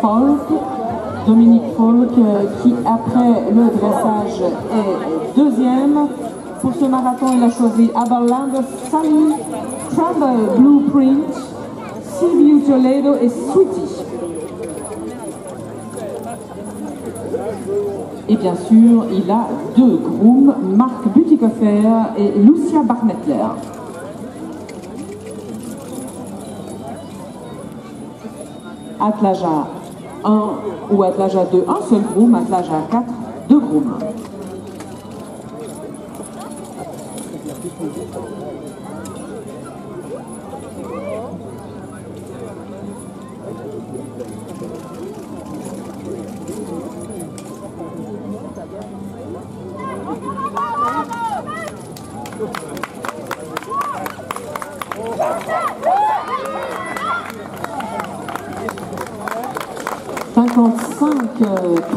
Folk, Dominique Folk, euh, qui après le dressage est deuxième. Pour ce marathon, il a choisi Aberland, Sally Trumbull Blueprint, Silvio Toledo et Sweetie. Et bien sûr, il a deux grooms, Marc Butikofer et Lucia Barmettler. Atlaja 1 ou Atlaja 2, un seul groom, Atlaja 4, deux grooms. Cinquante-cinq